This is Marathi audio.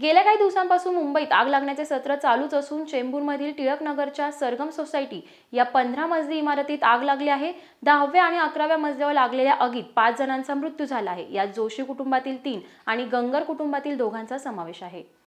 गेल्या काही दिवसांपासून मुंबईत आग लागण्याचे सत्र चालूच असून चेंबूरमधील टिळकनगरच्या सरगम सोसायटी या पंधरा मजली इमारतीत आग लागली आहे. दहाव्या आणि अकराव्या मजल्यावर लागलेल्या आगीत पाच जणांचा मृत्यू झाला आहे. यात जोशी कुटुंबातील तीन आणि गंगर कुटुंबातील दोघांचा समावेश आहे.